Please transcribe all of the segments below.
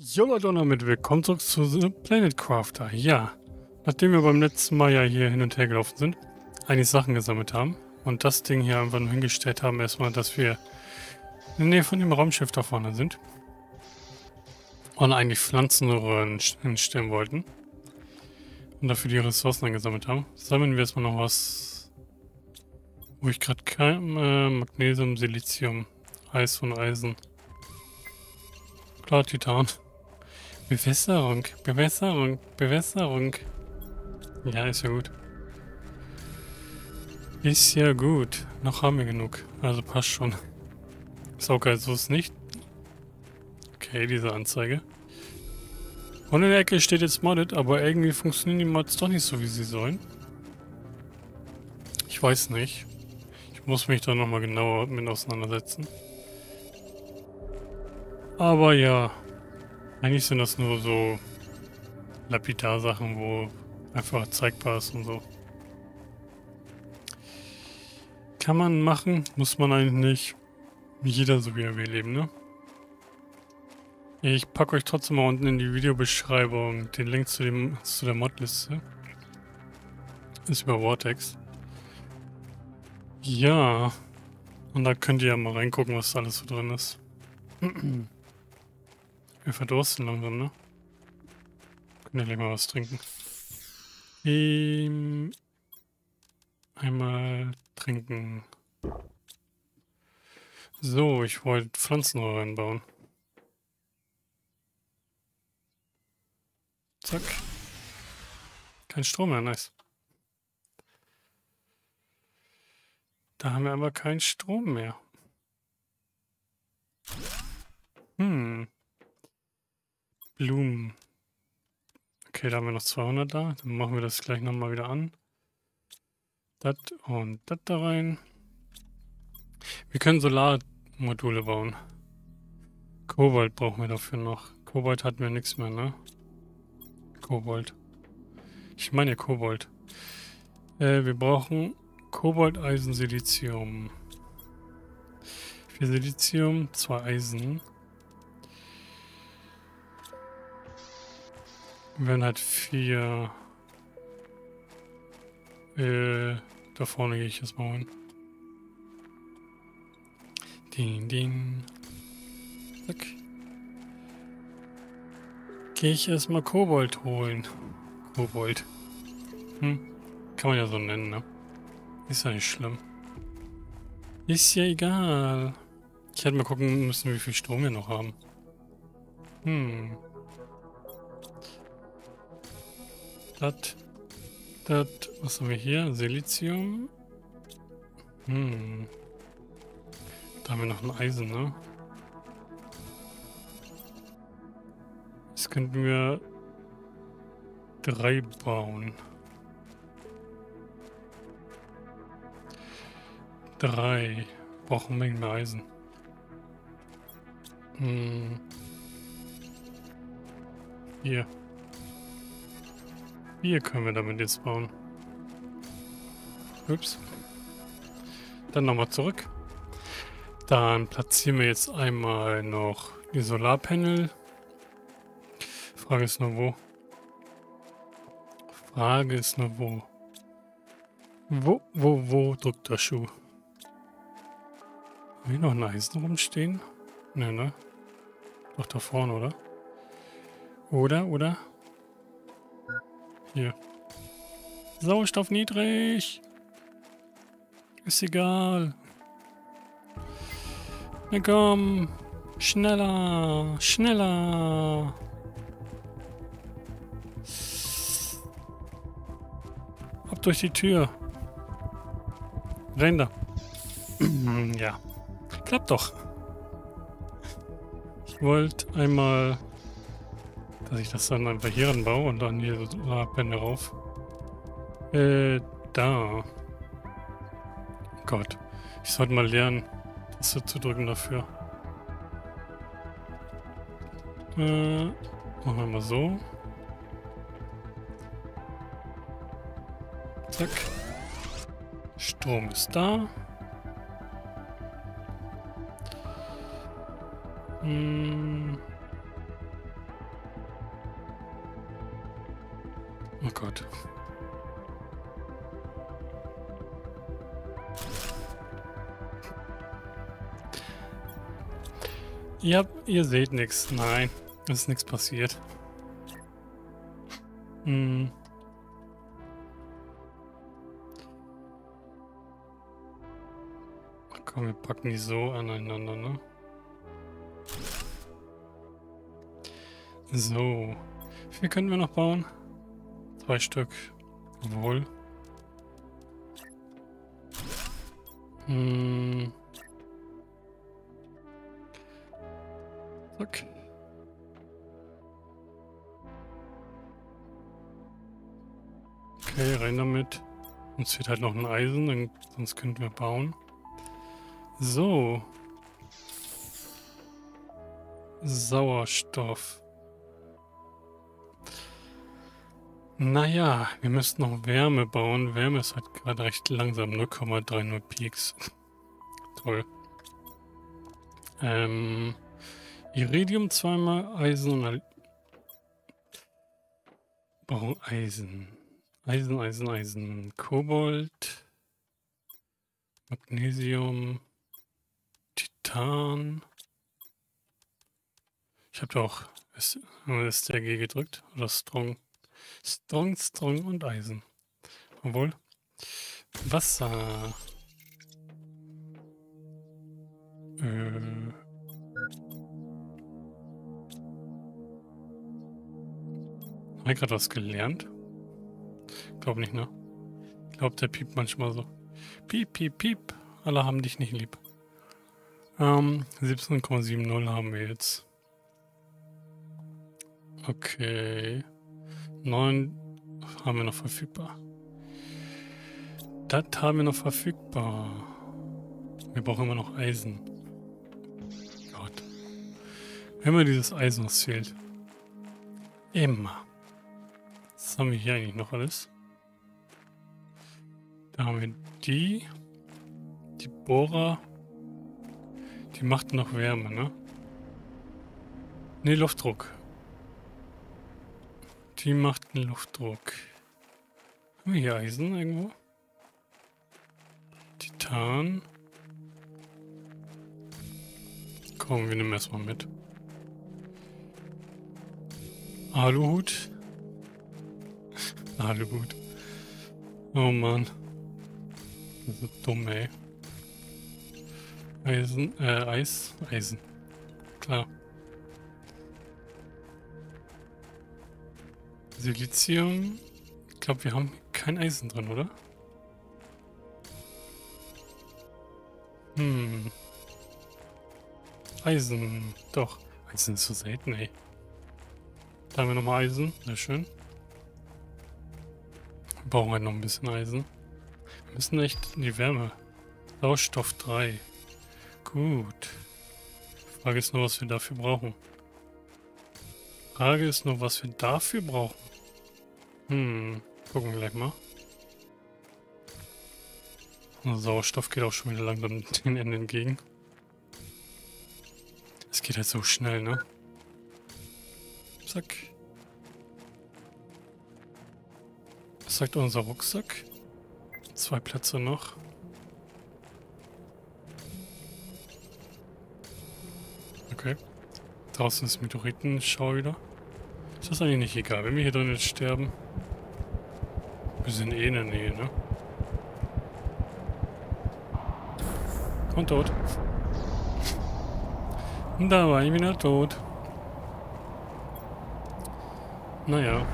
Jo Leute und damit willkommen zurück zu The Planet Crafter. Ja, nachdem wir beim letzten Mal ja hier hin und her gelaufen sind, eigentlich Sachen gesammelt haben und das Ding hier einfach nur hingestellt haben, erstmal, dass wir in der Nähe von dem Raumschiff da vorne sind und eigentlich Pflanzenröhren hinstellen wollten und dafür die Ressourcen eingesammelt haben, sammeln wir erstmal noch was, wo ich gerade kein äh, Magnesium, Silizium, Eis und Eisen Klar, Titan. Bewässerung, Bewässerung, Bewässerung. Ja, ist ja gut. Ist ja gut. Noch haben wir genug. Also passt schon. Ist auch geil, so ist nicht. Okay, diese Anzeige. Und in der Ecke steht jetzt Modded, aber irgendwie funktionieren die Mods doch nicht so, wie sie sollen. Ich weiß nicht. Ich muss mich da nochmal genauer mit auseinandersetzen. Aber ja, eigentlich sind das nur so Lapidar-Sachen, wo einfach zeigbar ist und so. Kann man machen, muss man eigentlich nicht. Jeder so wie er will leben, ne? Ich packe euch trotzdem mal unten in die Videobeschreibung den Link zu, dem, zu der Modliste. Ist über Vortex. Ja. Und da könnt ihr ja mal reingucken, was da alles so drin ist. Wir verdursten langsam, ne? Können ja gleich mal was trinken. Ähm, einmal trinken. So, ich wollte Pflanzenrohr reinbauen. Zack. Kein Strom mehr, nice. Da haben wir aber keinen Strom mehr. Hm. Blumen. Okay, da haben wir noch 200 da. Dann machen wir das gleich nochmal wieder an. Das und das da rein. Wir können Solarmodule bauen. Kobalt brauchen wir dafür noch. Kobalt hatten wir nichts mehr, ne? Kobalt. Ich meine Kobalt. Äh, wir brauchen Kobalt, Eisen, Silizium. Für Silizium, zwei Eisen. Werden halt vier... Äh, da vorne gehe ich jetzt mal hin. Ding, ding. Zack. Gehe ich erstmal Kobold holen. Kobold. Hm. Kann man ja so nennen, ne? Ist ja nicht schlimm. Ist ja egal. Ich hätte mal gucken müssen, wie viel Strom wir noch haben. Hm. Das. Das. Was haben wir hier? Silizium. Hm. Da haben wir noch ein Eisen, ne? Jetzt könnten wir drei bauen. Drei. Brauchen wir mehr Eisen. Hm. Hier. Hier können wir damit jetzt bauen. Ups. Dann nochmal zurück. Dann platzieren wir jetzt einmal noch die Solarpanel. Frage ist nur wo. Frage ist nur wo. Wo, wo, wo drückt der Schuh? Haben wir noch ein Eisen rumstehen? Ne, ne? Doch da vorne, oder? Oder, oder? Hier. Sauerstoff niedrig. Ist egal. Na komm. Schneller. Schneller. Ab durch die Tür. Da. ja. Klappt doch. Ich wollte einmal dass ich das dann einfach hier baue und dann hier Solarpänne rauf. Äh, da. Gott. Ich sollte mal lernen, das zu drücken dafür. Äh, machen wir mal so. Zack. Strom ist da. Hm. Ja, ihr seht nichts. Nein, es ist nichts passiert. Hm. Komm, wir packen die so aneinander, ne? So. Wie viel können wir noch bauen? Zwei Stück. Wohl. Hm. Zack. Okay, rein damit. Uns fehlt halt noch ein Eisen, dann, sonst könnten wir bauen. So. Sauerstoff. Naja, wir müssten noch Wärme bauen. Wärme ist halt gerade recht langsam. 0,30 Peaks. Toll. Ähm, Iridium zweimal, Eisen und... Bau Eisen. Eisen, Eisen, Eisen. Kobold. Magnesium. Titan. Ich habe doch STRG gedrückt. Oder Strong. Strong, Strong und Eisen. Obwohl. Wasser. Äh. Habe ich gerade was gelernt? Glaub nicht, ne? Ich glaube, der piept manchmal so. Piep, piep, piep. Alle haben dich nicht lieb. Ähm, 17,70 haben wir jetzt. Okay. 9 haben wir noch verfügbar. Das haben wir noch verfügbar. Wir brauchen immer noch Eisen. Gott. Immer dieses Eisen, was fehlt. Immer. Was haben wir hier eigentlich noch alles? Da haben wir die. Die Bohrer. Die macht noch Wärme, ne? Ne, Luftdruck. Die macht einen Luftdruck. Haben wir hier Eisen irgendwo? Titan. Komm, wir nehmen erstmal mit. Aluhut. Aluhut. Oh Mann. Das ist dumm, ey. Eisen, äh, Eis, Eisen. Klar. Silizium. Ich glaube, wir haben kein Eisen drin, oder? Hm. Eisen. Doch. Eisen ist so selten, ey. Da haben wir nochmal Eisen. Sehr schön. Wir brauchen halt noch ein bisschen Eisen. Wir müssen echt in die Wärme. Sauerstoff 3. Gut. Frage ist nur, was wir dafür brauchen. Frage ist nur, was wir dafür brauchen. Hm, gucken wir gleich mal. Sauerstoff geht auch schon wieder langsam den Ende entgegen. Es geht halt so schnell, ne? Zack. Was sagt unser Rucksack? Zwei Plätze noch. Okay. Draußen ist Meteoritenschau wieder. Ist das eigentlich nicht egal, wenn wir hier drin jetzt sterben? Wir sind eh in der Nähe, ne? Und tot. Und da war ich wieder tot. Naja.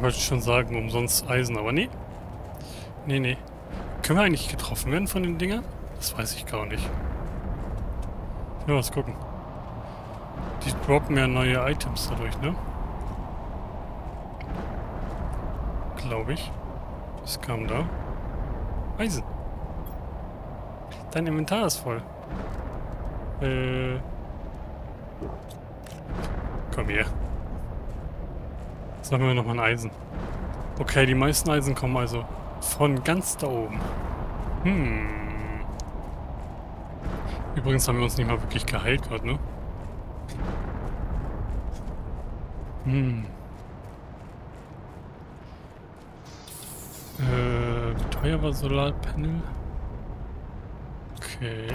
Wollte schon sagen, umsonst Eisen, aber nee. Nee, nee. Können wir eigentlich getroffen werden von den Dingern? Das weiß ich gar nicht. Ich will was gucken. Die droppen ja neue Items dadurch, ne? Glaube ich. Was kam da? Eisen. Dein Inventar ist voll. Äh. Komm her. Sammeln wir nochmal ein Eisen. Okay, die meisten Eisen kommen also von ganz da oben. Hm. Übrigens haben wir uns nicht mal wirklich geheilt gerade, ne? Hm. Äh, wie teuer war Solarpanel? Okay.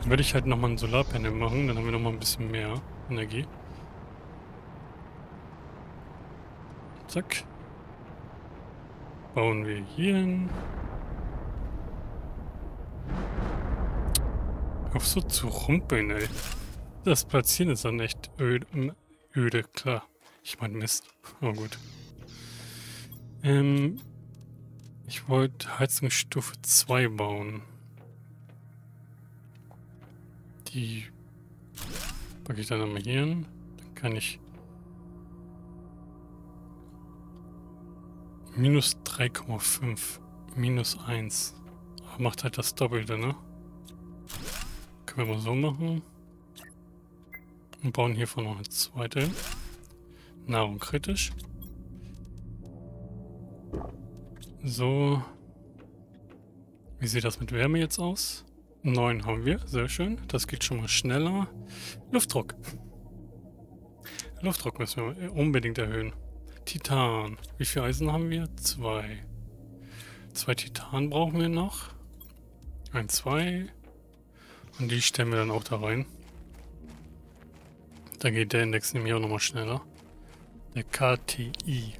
Dann würde ich halt nochmal ein Solarpanel machen, dann haben wir nochmal ein bisschen mehr Energie. Zack. Bauen wir hier hin. Auf so zu rumpeln, ey. Das Platzieren ist dann echt öde, öde klar. Ich meine Mist. Oh gut. Ähm, ich wollte Heizungsstufe 2 bauen. Die packe ich dann nochmal hier hin. Dann kann ich minus 3,5 minus 1. Macht halt das Doppelte, ne? Können wir mal so machen. Und bauen hiervon noch eine zweite. Nahrung kritisch. So. Wie sieht das mit Wärme jetzt aus? 9 haben wir, sehr schön. Das geht schon mal schneller. Luftdruck. Luftdruck müssen wir unbedingt erhöhen. Titan. Wie viel Eisen haben wir? Zwei. Zwei Titan brauchen wir noch. Ein, zwei. Und die stellen wir dann auch da rein. Da geht der Index nämlich auch nochmal schneller. Der KTI.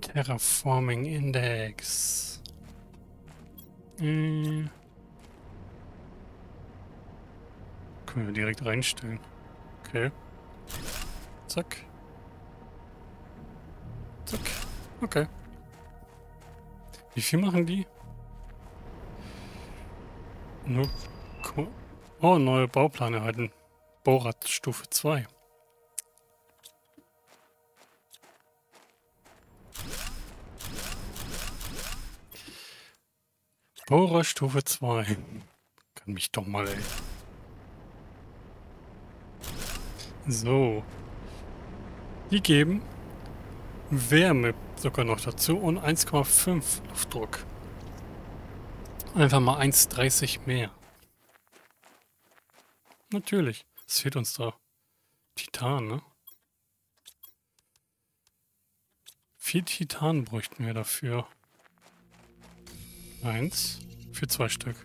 Terraforming Index. Hm. Können wir direkt reinstellen. Okay. Zack. Zack. Okay. Wie viel machen die? Oh, neue Bauplan erhalten. Bohrrad Stufe 2. Bohrer Stufe 2. Kann mich doch mal, ey. So. Die geben Wärme sogar noch dazu und 1,5 Luftdruck. Einfach mal 1,30 mehr. Natürlich. Es fehlt uns da. Titan, ne? Vier Titan bräuchten wir dafür. Eins. Für zwei Stück.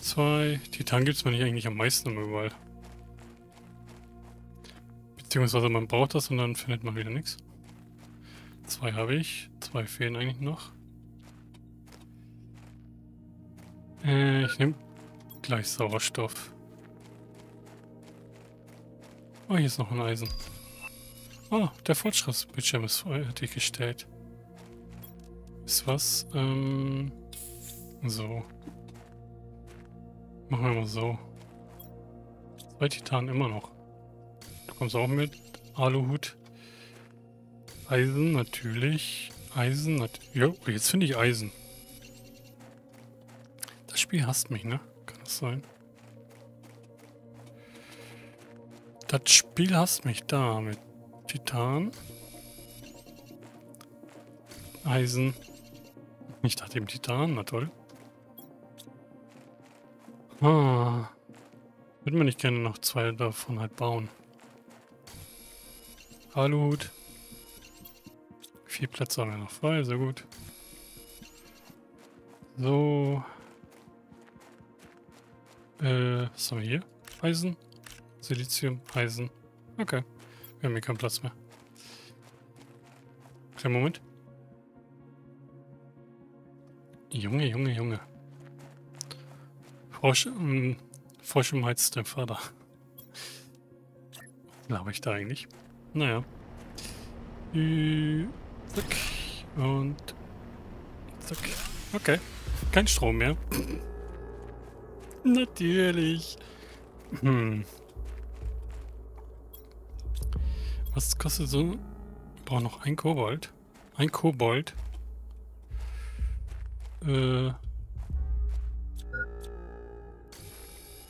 Zwei. Titan gibt es mir nicht eigentlich am meisten überall. Beziehungsweise man braucht das und dann findet man wieder nichts. Zwei habe ich. Zwei fehlen eigentlich noch. Äh, ich nehme gleich Sauerstoff. Oh, hier ist noch ein Eisen. Oh, der Fortschrittsbildschirm ist fertiggestellt. Ist was? Ähm, so. Machen wir mal so. Zwei Titan immer noch. Kommst auch mit. Aluhut. Eisen natürlich. Eisen natürlich. Ja, jetzt finde ich Eisen. Das Spiel hasst mich, ne? Kann das sein? Das Spiel hasst mich da mit Titan. Eisen. Ich dachte eben Titan, na toll. Ah. Würde man nicht gerne noch zwei davon halt bauen. Aluhut. Vier Plätze haben wir noch frei, sehr gut. So. Äh, was haben wir hier? Eisen, Silizium, Eisen. Okay. Wir haben hier keinen Platz mehr. Kleinen Moment. Junge, Junge, Junge. Frosch, ähm, Frosch im Heiz dein Vater. Glaube ich da eigentlich? Naja. Äh, zack. Und zack. Okay. Kein Strom mehr. Natürlich. Hm. Was kostet so? Ich brauche noch ein Kobold. Ein Kobold. Äh.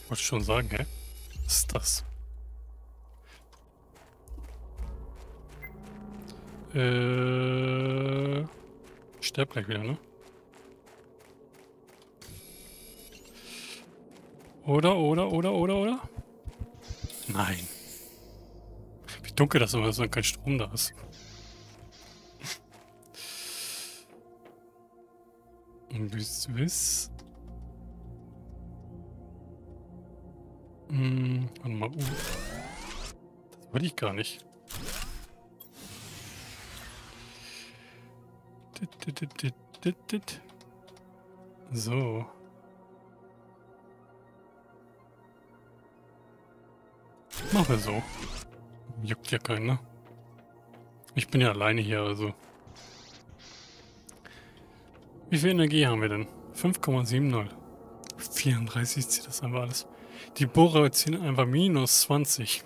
Wollte schon sagen, hä? Was ist das? Äh. Ich sterb gleich wieder, ne? Oder, oder, oder, oder, oder? Nein. Wie dunkel das immer ist, wenn kein Strom da ist. Und wie es ist. Hm, warte mal. Uh. Das wollte ich gar nicht. So. Machen wir so. Juckt ja keiner. Ich bin ja alleine hier, also. Wie viel Energie haben wir denn? 5,70. 34 zieht das einfach alles. Die Bohrer ziehen einfach minus 20.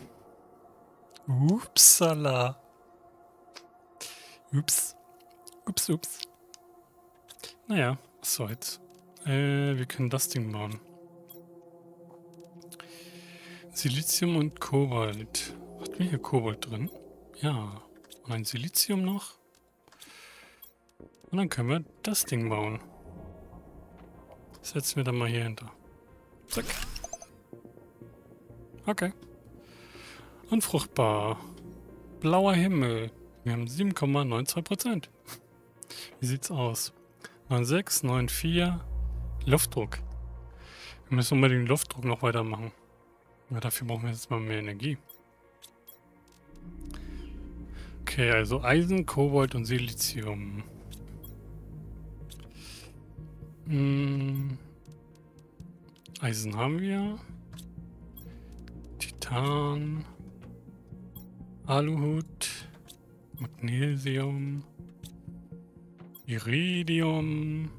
Upsala. Ups. Ups, ups. Naja, was soll's. Äh, wir können das Ding bauen. Silizium und Kobalt. Hat wir hier Kobalt drin? Ja. Und ein Silizium noch. Und dann können wir das Ding bauen. Setzen wir dann mal hier hinter. Zack. Okay. Unfruchtbar. Blauer Himmel. Wir haben 7,92%. Wie sieht's aus? 96, 94. Luftdruck. Wir müssen unbedingt den Luftdruck noch weitermachen. Ja, dafür brauchen wir jetzt mal mehr Energie. Okay, also Eisen, Kobold und Silizium. Hm. Eisen haben wir. Titan. Aluhut. Magnesium. Iridium.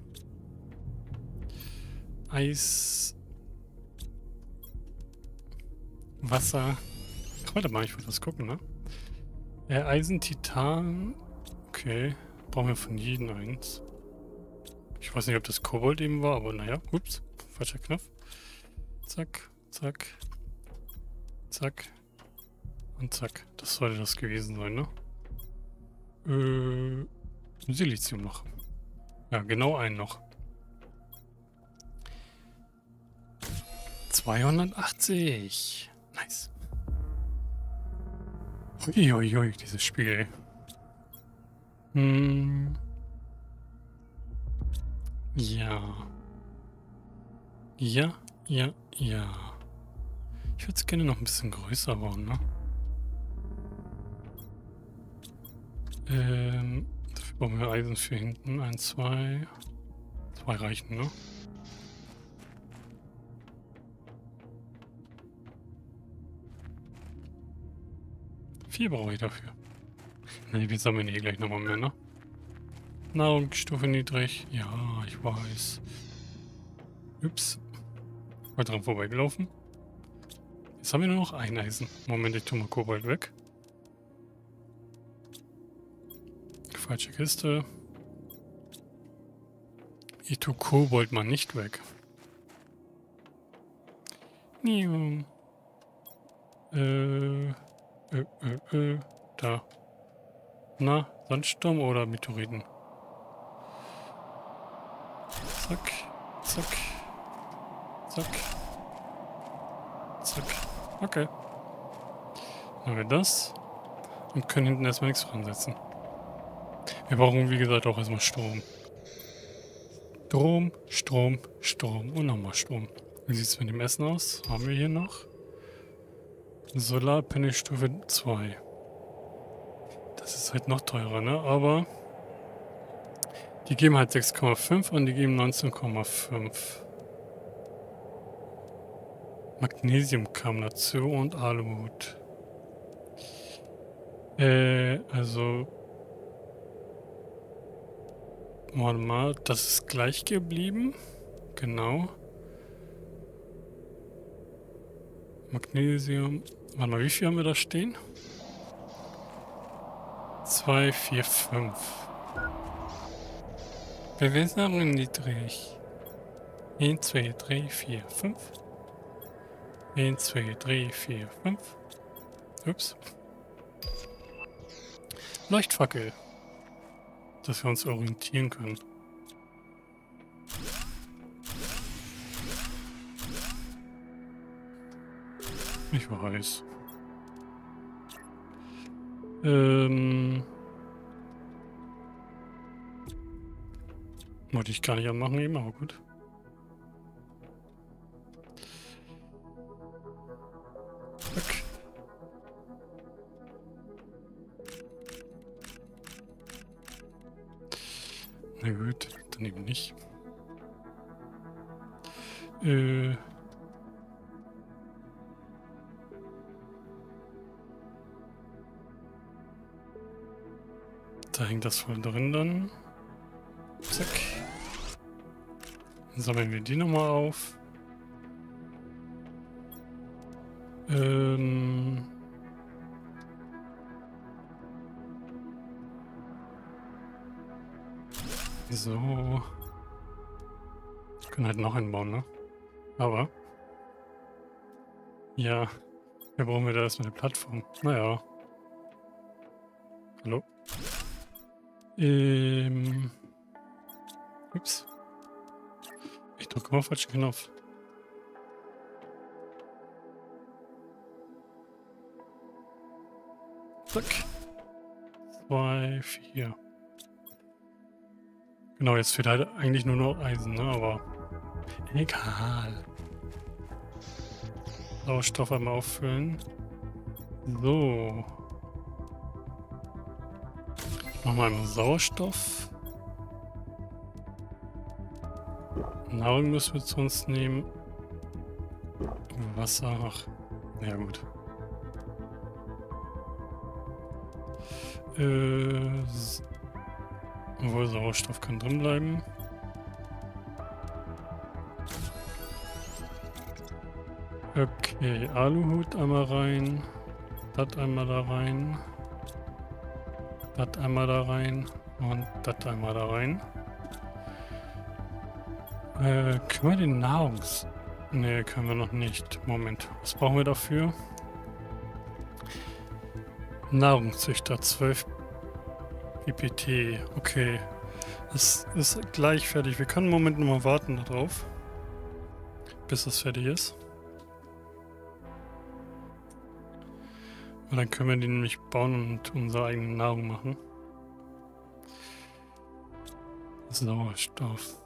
Eis. Wasser. Warte mal, ich will das gucken, ne? Äh, Eisen, Titan. Okay. Brauchen wir von jedem eins. Ich weiß nicht, ob das Kobold eben war, aber naja. Ups. Falscher Knopf. Zack, zack. Zack. Und zack. Das sollte das gewesen sein, ne? Äh. Silizium noch. Ja, genau einen noch. 280. Nice. Uiuiui, dieses Spiel. Hm. Ja. Ja, ja, ja. Ich würde es gerne noch ein bisschen größer bauen, ne? Ähm, brauchen wir Eisen für hinten. Eins, zwei. Zwei reichen, ne? Vier brauche ich dafür. Ne, wir sammeln eh gleich nochmal mehr, ne? Nahrungsstufe niedrig. Ja, ich weiß. Ups. Mal dran vorbeigelaufen. Jetzt haben wir nur noch ein Eisen. Moment, ich tue mal Kobalt weg. Falsche Kiste. Ich tue Kobold mal nicht weg. Äh, äh, äh, äh, da. Na, Sandsturm oder Meteoriten? Zack, zack, zack, zack. Okay. Machen wir das und können hinten erstmal nichts dran setzen. Wir brauchen, wie gesagt, auch erstmal Strom. Strom, Strom, Strom und nochmal Strom. Wie sieht es mit dem Essen aus? Haben wir hier noch? Solarpanel Stufe 2. Das ist halt noch teurer, ne? Aber die geben halt 6,5 und die geben 19,5. Magnesium kam dazu und Aluhut. Äh, also... Warte mal, das ist gleich geblieben. Genau. Magnesium. Warte mal, wie viel haben wir da stehen? 2, 4, 5. Bewässerung niedrig. 1, 2, 3, 4, 5. 1, 2, 3, 4, 5. Ups. Leuchtfackel. Dass wir uns orientieren können. Ich weiß. Ähm... Wollte ich gar nicht anmachen eben, aber gut. Das voll drin dann. Zack. Dann sammeln wir die nochmal auf. Ähm... So. Wir können halt noch einen bauen, ne? Aber. Ja. Wir brauchen wieder erstmal eine Plattform. Naja. Hallo? Ähm. Ups. Ich drücke mal falschen Knopf. Zack. Zwei, vier. Genau, jetzt fehlt halt eigentlich nur noch Eisen, ne? Aber egal. Sauerstoff einmal auffüllen. So. Einmal Sauerstoff. Nahrung müssen wir zu uns nehmen. Wasser, ach, ja gut. Äh, obwohl Sauerstoff kann drin bleiben. Okay, Aluhut einmal rein. Das einmal da rein. Das einmal da rein. Und das einmal da rein. Äh, können wir den Nahrungs... Ne, können wir noch nicht. Moment, was brauchen wir dafür? Nahrungszüchter 12 PPT. Okay. Das ist gleich fertig. Wir können einen Moment mal warten darauf. Bis das fertig ist. Und dann können wir die nämlich bauen und unsere eigene Nahrung machen. Sauerstoff.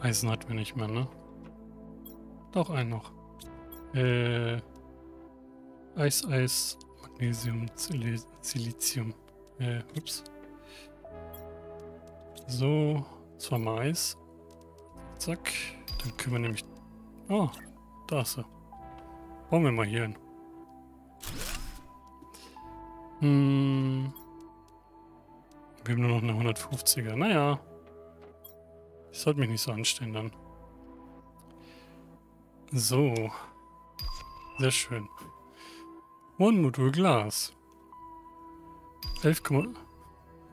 Eisen hatten wir nicht mehr, ne? Doch, einen noch. Äh, Eis, Eis, Magnesium, Silizium. Äh, ups. So, zweimal Eis. Zack. Dann können wir nämlich... Oh, da ist er. Bauen wir mal hier hin. Hm. Wir haben nur noch eine 150er. Naja. Ich sollte mich nicht so anstellen dann. So. Sehr schön. One-Modul Glas. 11,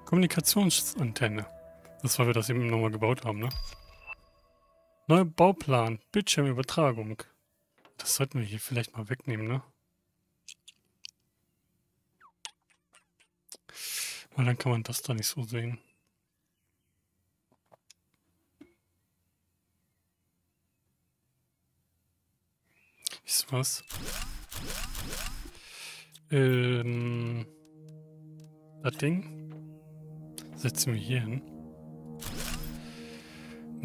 Kommunikationsantenne. Das war wir das eben nochmal gebaut haben, ne? Neuer Bauplan. Bildschirmübertragung. Das sollten wir hier vielleicht mal wegnehmen, ne? Weil dann kann man das da nicht so sehen. Ist was? Ähm, das Ding setzen wir hier hin.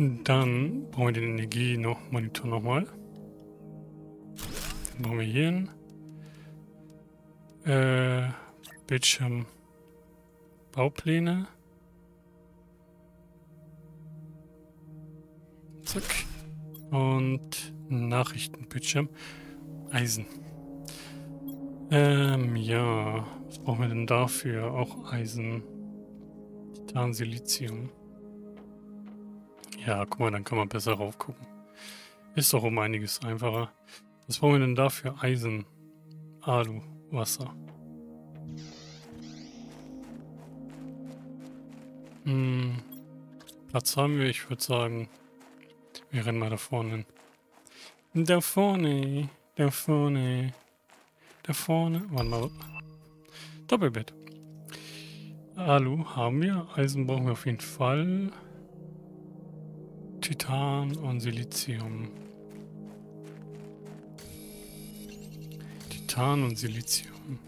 Dann brauchen wir den Energiemonitor nochmal. Den brauchen wir hier hin. Äh, Bildschirm Baupläne. Zack. Und Nachrichtenbildschirm. Eisen. Ähm, ja. Was brauchen wir denn dafür? Auch Eisen. Titan, Silizium. Ja, guck mal, dann kann man besser raufgucken. Ist doch um einiges einfacher. Was brauchen wir denn dafür? Eisen, Alu, Wasser. Hm, Platz haben wir, ich würde sagen, wir rennen mal da vorne hin. Da vorne, da vorne, da vorne. Warte mal. Doppelbett. Alu haben wir, Eisen brauchen wir auf jeden Fall. Titan und Silizium. Titan und Silizium.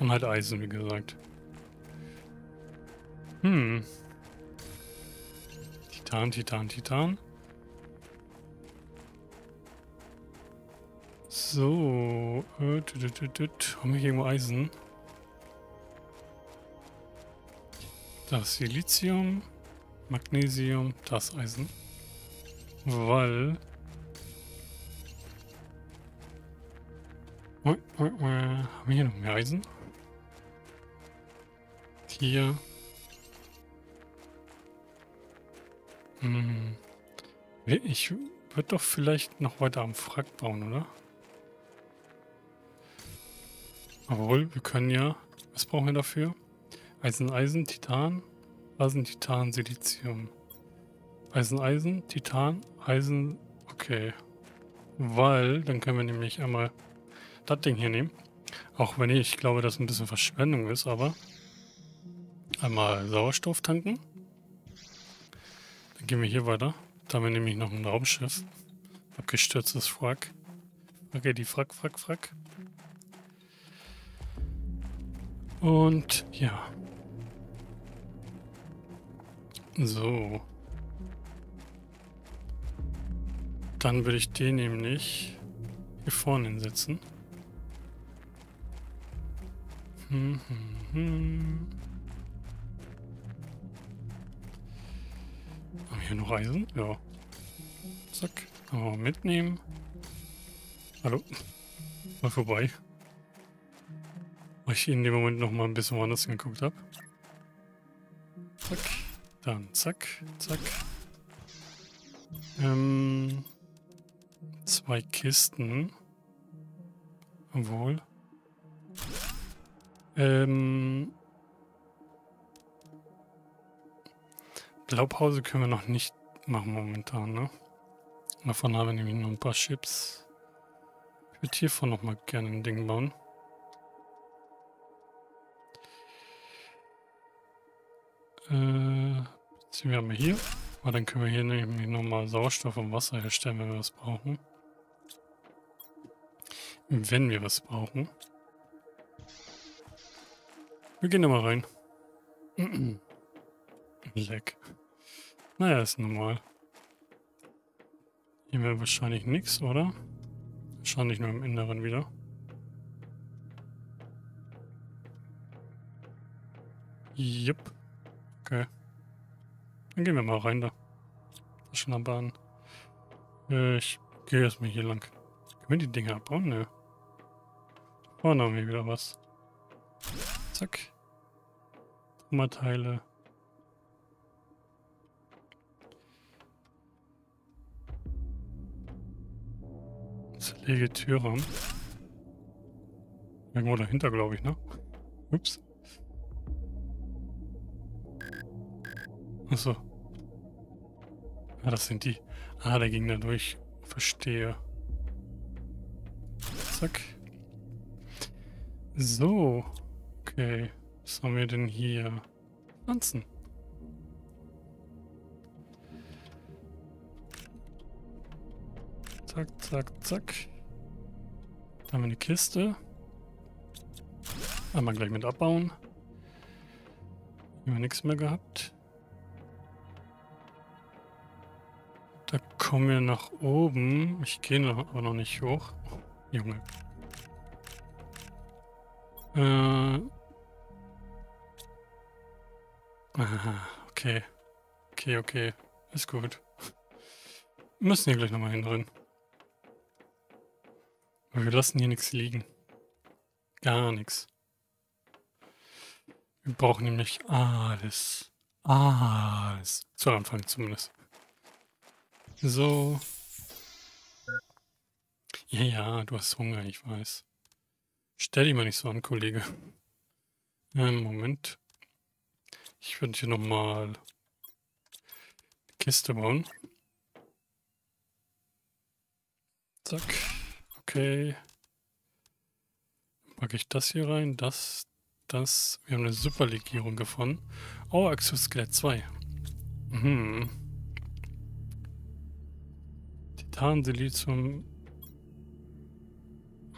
Und halt Eisen, wie gesagt. Hm. Titan, Titan, Titan. So. Äh. Haben wir hier irgendwo Eisen? Das Silizium, Magnesium, das Eisen. Weil... Haben wir hier noch mehr Eisen? Hier. Hm. Ich würde doch vielleicht noch weiter am Frack bauen, oder? Obwohl, wir können ja... Was brauchen wir dafür? Eisen, Eisen, Titan. Eisen, Titan, Silizium. Eisen, Eisen, Titan, Eisen... Okay. Weil, dann können wir nämlich einmal das Ding hier nehmen. Auch wenn ich glaube, dass ein bisschen Verschwendung ist, aber... Einmal Sauerstoff tanken. Dann gehen wir hier weiter. Da haben wir nämlich noch ein Raumschiff. Abgestürztes Frack. Okay, die Frack, Frack, Frack. Und ja. So. Dann würde ich den nämlich hier vorne hinsetzen. Hm, hm, hm. Haben wir hier noch Eisen? Ja. Zack. Aber mitnehmen. Hallo. Mal vorbei. Weil ich in dem Moment noch mal ein bisschen woanders geguckt habe. Zack. Dann zack, zack. Ähm, zwei Kisten. Obwohl. Ähm, Blaupause können wir noch nicht machen momentan, ne? Davon haben wir nämlich noch ein paar Chips. Ich würde hiervon noch mal gerne ein Ding bauen. Äh, ziehen wir mal hier. Aber dann können wir hier nämlich nochmal Sauerstoff und Wasser herstellen, wenn wir was brauchen. Wenn wir was brauchen. Wir gehen da mal rein. Leck. Naja, ist normal. Hier wäre wahrscheinlich nichts, oder? Wahrscheinlich nur im Inneren wieder. Jupp. Okay. Dann gehen wir mal rein da. Taschenlampe Äh, ich gehe erstmal hier lang. Können wir die Dinger abbauen? Nö. Vorne haben wir wieder was. Zack. Trümmerteile. Zerlege Türrahmen. Irgendwo dahinter, glaube ich, ne? Ups. Achso. Ah, das sind die. Ah, der ging da durch. Verstehe. Zack. So. Okay. Was haben wir denn hier? Pflanzen. Zack, zack, zack. Da haben wir eine Kiste. Einmal gleich mit abbauen. Haben wir nichts mehr gehabt. Wir nach oben. Ich gehe noch, aber noch nicht hoch. Oh, Junge. Äh. Aha, okay. Okay, okay. Ist gut. Wir müssen hier gleich nochmal hin drin. Aber wir lassen hier nichts liegen. Gar nichts. Wir brauchen nämlich alles. Alles. Zu Anfang zumindest. So. Ja, ja, du hast Hunger, ich weiß. Stell dich mal nicht so an, Kollege. Ähm, Moment. Ich würde hier nochmal eine Kiste bauen. Zack. Okay. Packe ich das hier rein, das, das. Wir haben eine Superlegierung gefunden. Oh, Axoskelett 2. Mhm. Titan, Silizium,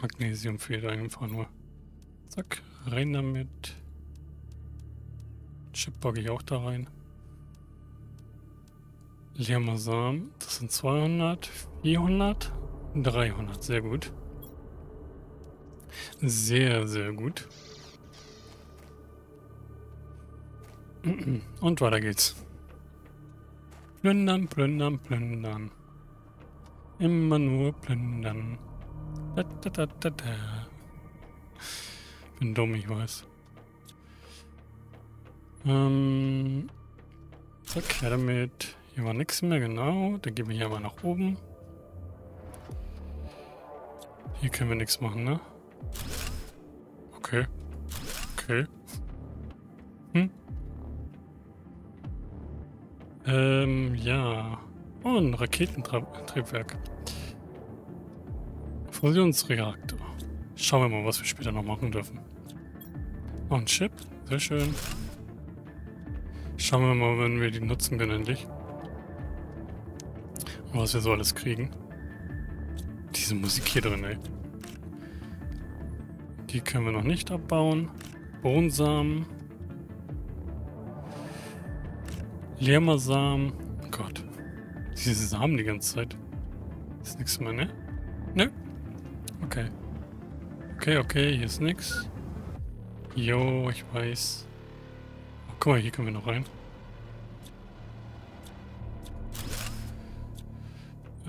Magnesium fehlt einfach nur. Zack, rein damit. Chip bugge ich auch da rein. Lehrmasam, das sind 200, 400, 300, sehr gut. Sehr, sehr gut. Und weiter geht's. Plündern, plündern, plündern. Immer nur plündern. Da, da, da, da, da. Bin dumm, ich weiß. Ähm. Zack, ja damit. Hier war nichts mehr, genau. Dann gehen wir hier mal nach oben. Hier können wir nichts machen, ne? Okay. Okay. Hm. Ähm, ja. Oh, ein Raketentriebwerk. Fusionsreaktor. Schauen wir mal, was wir später noch machen dürfen. Noch ein Chip. Sehr schön. Schauen wir mal, wenn wir die nutzen können endlich. Was wir so alles kriegen. Diese Musik hier drin, ey. Die können wir noch nicht abbauen. Bohnensamen. Lärmersamen. Oh Gott. Diese Samen die ganze Zeit. Ist nichts mehr? Ne? Okay. Okay, okay, hier ist nichts. Jo, ich weiß. Oh, guck mal, hier können wir noch rein.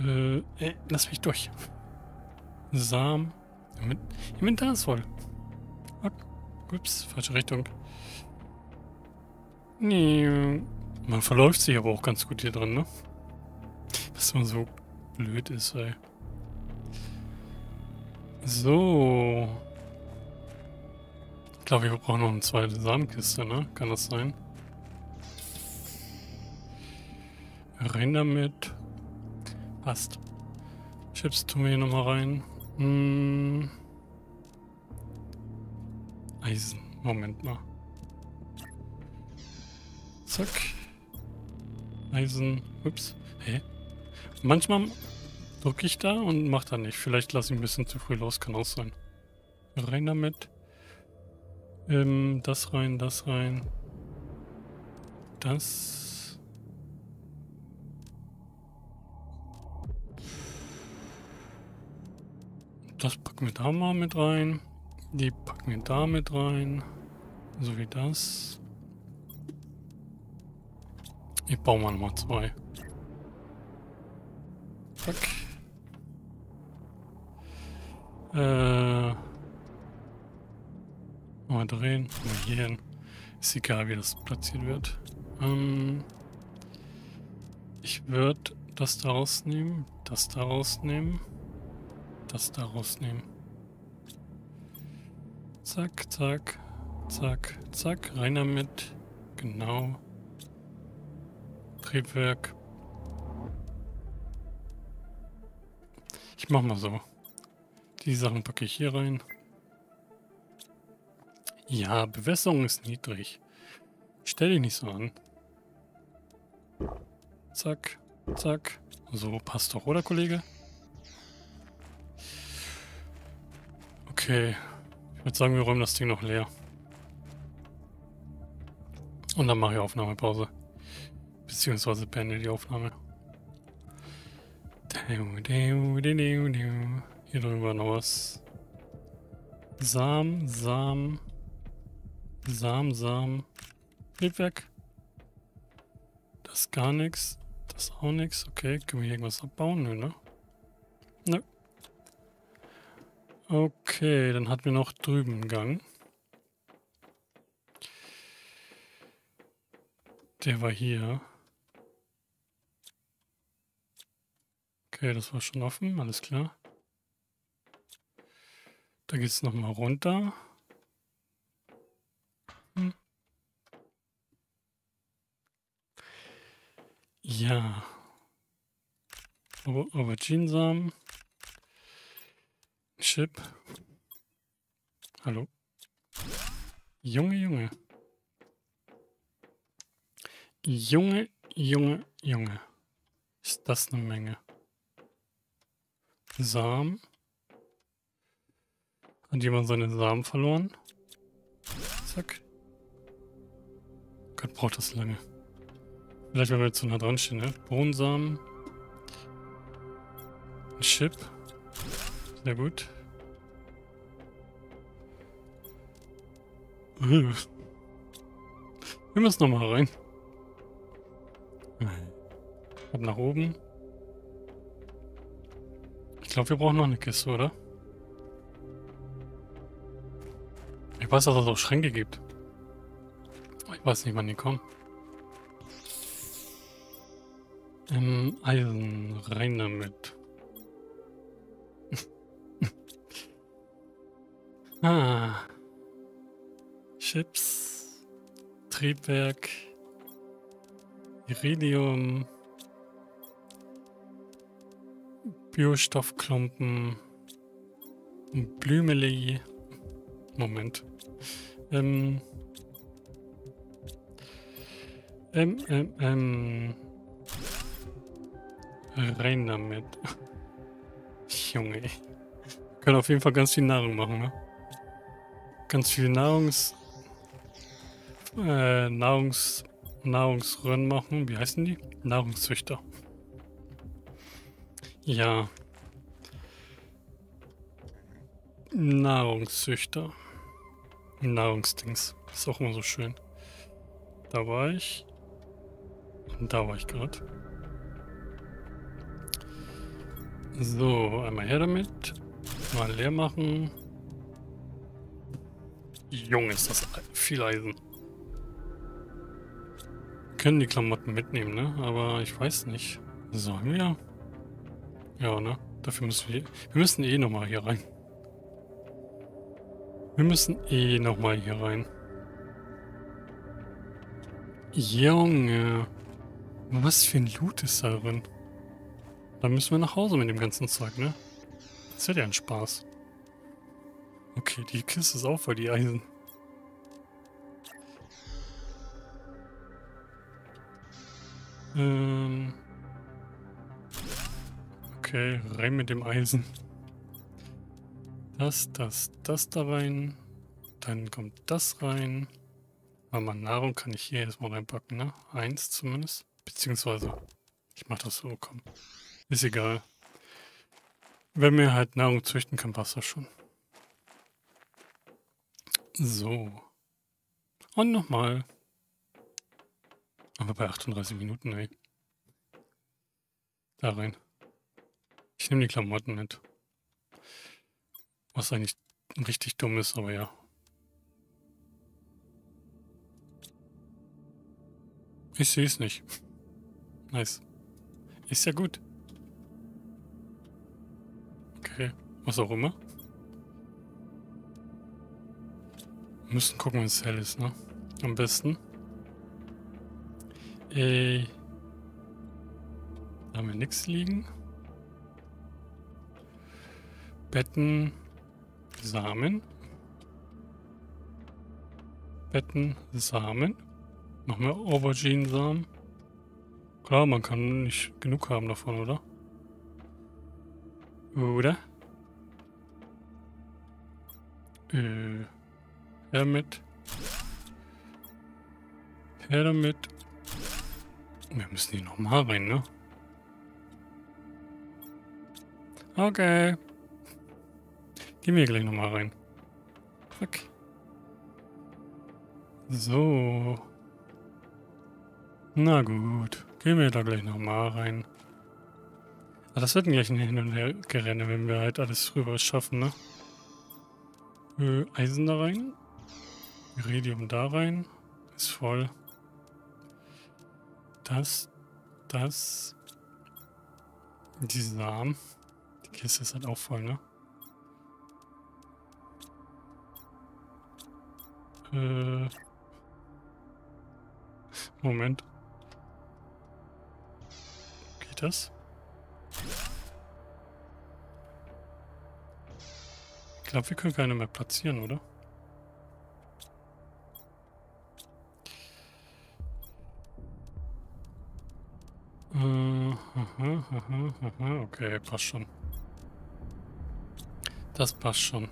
Äh, ey, lass mich durch. Samen. Inventar ist voll. Ups, falsche Richtung. Nee. Man verläuft sich aber auch ganz gut hier drin, ne? Was man so blöd ist, ey. So. Ich glaube, wir brauchen noch eine zweite Samenkiste, ne? Kann das sein? Rein damit. Passt. Chips tun wir hier nochmal rein. Hm. Eisen. Moment mal. Zack. Eisen. Ups. Hä? Manchmal drücke ich da und macht er nicht. Vielleicht lasse ich ein bisschen zu früh los. Kann auch sein. Rein damit. Ähm, das rein, das rein. Das. Das packen wir da mal mit rein. Die packen wir da mit rein. So wie das. Ich baue mal nochmal zwei. Zack. Äh. Mal drehen. Mal hier hin. Ist egal, wie das platziert wird. Ähm. Ich würde das da rausnehmen. Das da rausnehmen. Das da rausnehmen. Zack, zack. Zack, zack. Rein damit. Genau. Triebwerk. Ich mach mal so. Die Sachen packe ich hier rein. Ja, Bewässerung ist niedrig. Stell dich nicht so an. Zack, zack. So, passt doch, oder Kollege? Okay. Ich würde sagen, wir räumen das Ding noch leer. Und dann mache ich Aufnahmepause. Beziehungsweise beende die Aufnahme. Hier drüber noch was. Sam, Sam. Sam, Sam. Triebwerk. Das ist gar nichts. Das ist auch nichts. Okay, können wir hier irgendwas abbauen? Nö, ne? Nö. Okay, dann hatten wir noch drüben einen Gang. Der war hier. Okay, das war schon offen, alles klar. Da geht es nochmal runter. Hm. Ja. Auberginensamen. Chip. Hallo. Junge, Junge. Junge, Junge, Junge. Ist das eine Menge. Samen. Hat jemand seine Samen verloren? Zack. Gott, braucht das lange. Vielleicht, wenn wir jetzt so nah dran stehen, ne? Bohnensamen. Ein Chip. Sehr gut. Wir müssen nochmal rein. Ab nach oben. Ich glaube, wir brauchen noch eine Kiste, oder? Ich weiß, dass es auch Schränke gibt. Ich weiß nicht, wann die kommen. Ähm, Eisen, rein damit. ah. Chips. Triebwerk. Iridium. Biostoffklumpen. Blümeli. Moment. Ähm. Ähm, ähm, ähm. Rein damit. Junge, ey. Können auf jeden Fall ganz viel Nahrung machen, ne? Ganz viel Nahrungs... Äh, Nahrungs... Nahrungsröhren machen. Wie heißen die? Nahrungszüchter. Ja. Nahrungszüchter. Nahrungsdings. Ist auch immer so schön. Da war ich. Und da war ich gerade. So, einmal her damit. Mal leer machen. Junge, ist das viel Eisen. Wir können die Klamotten mitnehmen, ne? Aber ich weiß nicht. Sollen wir? Ja, ne? Dafür müssen wir... Wir müssen eh nochmal hier rein. Wir müssen eh nochmal hier rein. Junge. Was für ein Loot ist da drin? Da müssen wir nach Hause mit dem ganzen Zeug, ne? Das wird ja ein Spaß. Okay, die Kiste ist auch voll die Eisen. Ähm. Okay, rein mit dem Eisen. Das, das, das da rein. Dann kommt das rein. Aber Nahrung kann ich hier erstmal reinpacken, ne? Eins zumindest. Beziehungsweise, ich mach das so, komm. Ist egal. Wenn mir halt Nahrung züchten kann, passt das schon. So. Und nochmal. Aber bei 38 Minuten, ey. Da rein. Ich nehme die Klamotten mit. Was eigentlich richtig dumm ist, aber ja. Ich sehe es nicht. Nice. Ist ja gut. Okay, was auch immer. Wir müssen gucken, wenn es hell ist, ne? Am besten. Äh, da haben wir nichts liegen. Betten, Samen. Betten, Samen. Noch mehr Aubergine-Samen. Klar, man kann nicht genug haben davon, oder? Oder? Äh, her mit. Her damit. Wir müssen hier nochmal rein, ne? Okay. Gehen wir gleich nochmal rein. Fuck. So. Na gut. Gehen wir da gleich nochmal rein. Aber das wird gleich ein Hin- und Hergerenne, wenn wir halt alles rüber schaffen, ne? Äh, Eisen da rein. Iridium da rein. Ist voll. Das. Das. Die Samen. Die Kiste ist halt auch voll, ne? Äh. Moment. Geht das? Ich glaube, wir können keine mehr platzieren, oder? Äh, okay, passt schon. Das passt schon.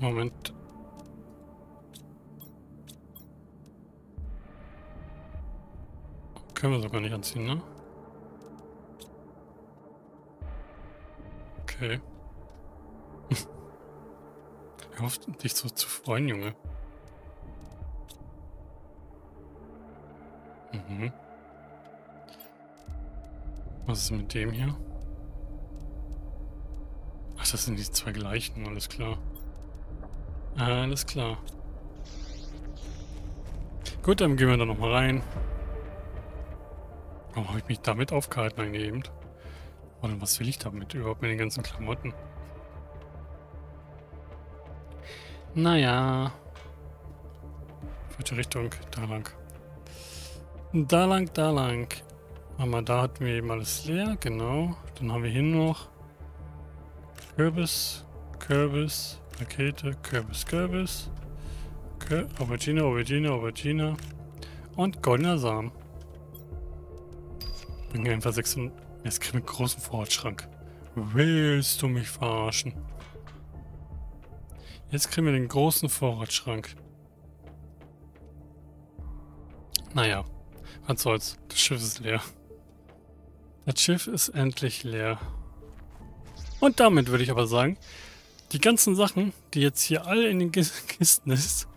Moment. Können wir sogar nicht anziehen, ne? Okay. Hör auf, dich so zu freuen, Junge. Mhm. Was ist mit dem hier? Ach, das sind die zwei gleichen, alles klar. Alles klar. Gut, dann gehen wir da nochmal rein. Warum habe ich mich damit aufgehalten eigentlich Warte, was will ich damit überhaupt mit den ganzen Klamotten? Naja. Falsche Richtung, da lang. Da lang, da lang. Aber da hatten wir eben alles leer, genau. Dann haben wir hier noch Kürbis, Kürbis, Rakete, Kürbis, Kürbis, Kür Aubergine, Aubergine, Aubergine und goldener Samen. Bringen einfach 600. Jetzt kriegen wir einen großen Vorratsschrank. Willst du mich verarschen? Jetzt kriegen wir den großen Vorratsschrank. Naja, was soll's. Das Schiff ist leer. Das Schiff ist endlich leer. Und damit würde ich aber sagen, die ganzen Sachen, die jetzt hier alle in den Kisten ist,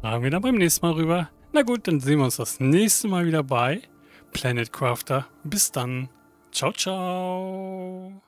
tragen wir dann beim nächsten Mal rüber. Na gut, dann sehen wir uns das nächste Mal wieder bei Planet Crafter. Bis dann. Ciao, ciao.